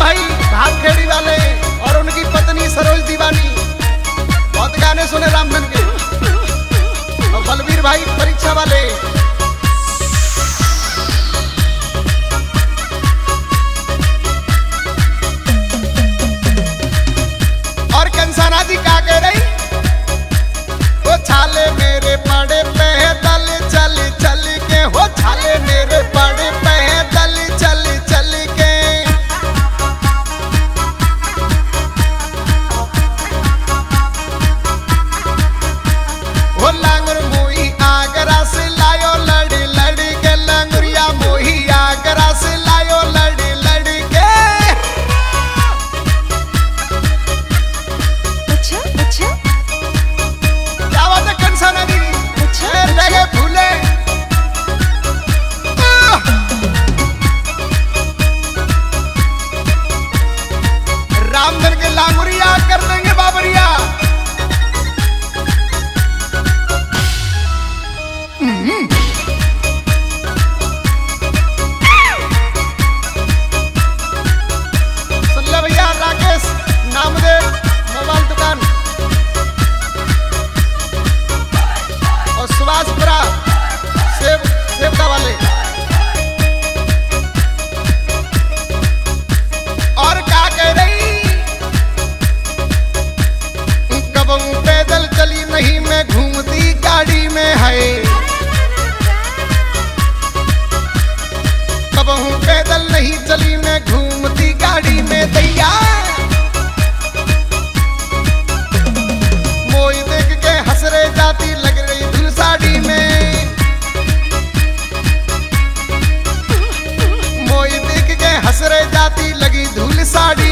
भाई, भागखेड़ी वाले और उनकी पत्नी सरोज दीवानी। बहुत गाने सुने राम के। और बलवीर भाई, परीक्षा वाले। ಸಾಡಿ